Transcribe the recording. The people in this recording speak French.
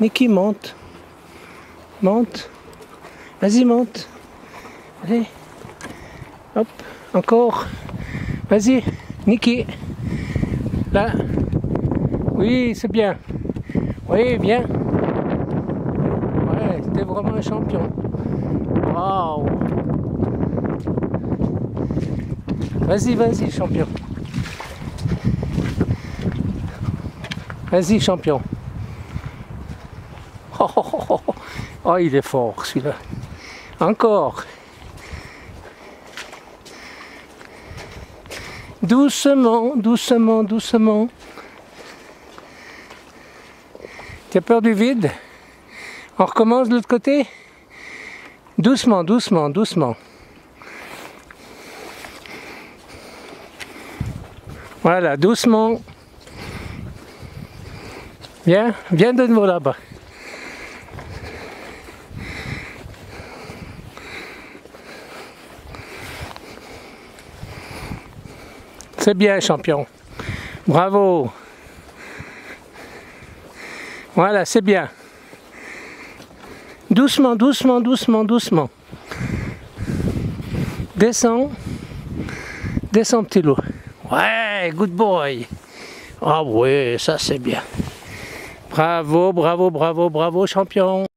Niki, monte. Monte. Vas-y, monte. Allez. Hop, encore. Vas-y, Niki. Là. Oui, c'est bien. Oui, bien. Ouais, t'es vraiment un champion. Waouh. Vas-y, vas-y, champion. Vas-y, champion. Oh, oh, oh, oh. Oh, il est fort celui-là. Encore. Doucement, doucement, doucement. Tu as peur du vide? On recommence de l'autre côté? Doucement, doucement, doucement. Voilà, doucement. Viens, viens de nouveau là-bas. C'est bien, champion. Bravo. Voilà, c'est bien. Doucement, doucement, doucement, doucement. Descends. Descends, petit loup. Ouais, good boy. Ah ouais, ça c'est bien. Bravo, bravo, bravo, bravo, champion.